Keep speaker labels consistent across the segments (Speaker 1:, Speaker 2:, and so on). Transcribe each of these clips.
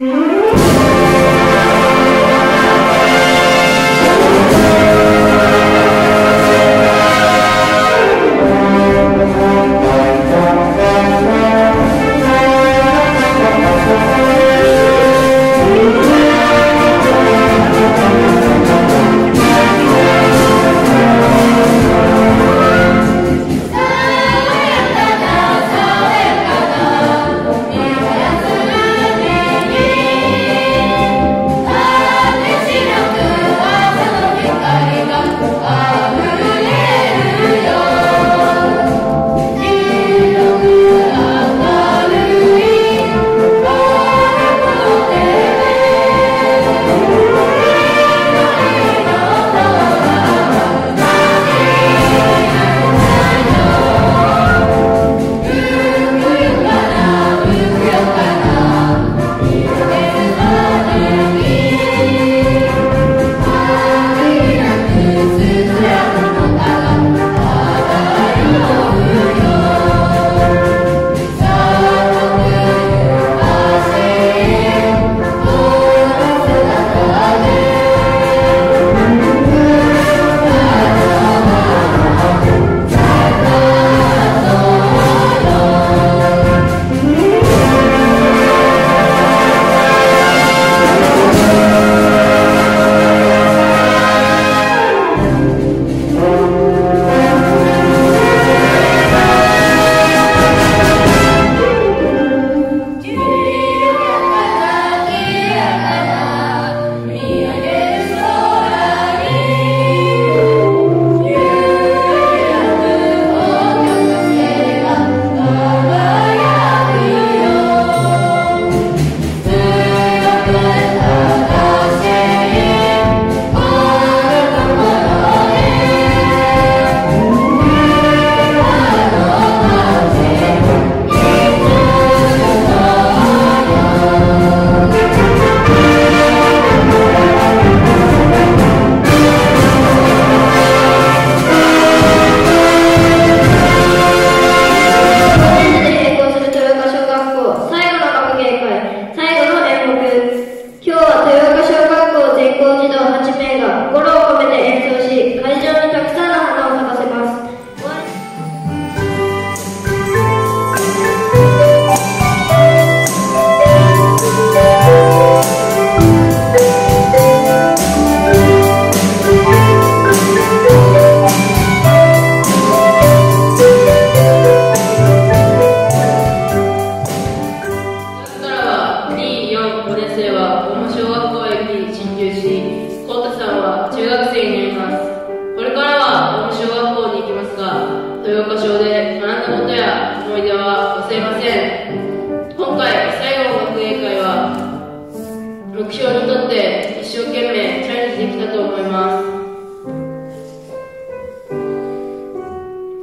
Speaker 1: Mm-hmm. 思い出は忘れません。今回最後の学芸会は目標にとって一生懸命チャレンジできたと思います。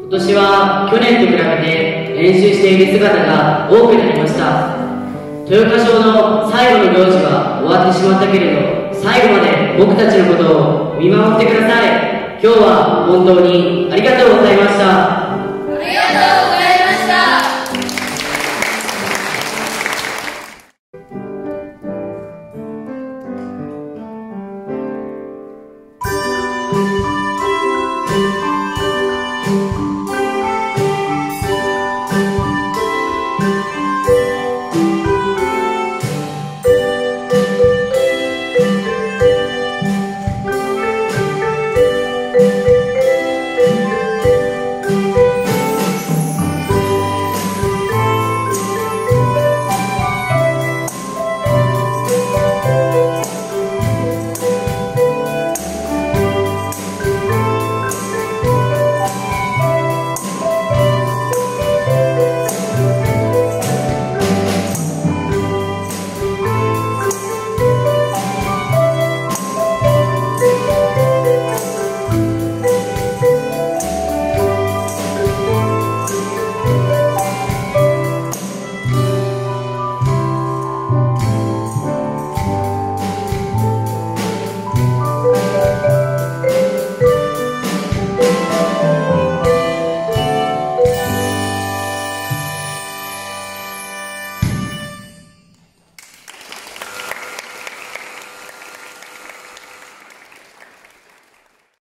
Speaker 2: 今年は去年と比べて練習している姿が多くなりました。豊岡賞の最後の行事は終わってしまったけれど最後まで僕たちのことを見守ってください。今日は本当にありがとうございました。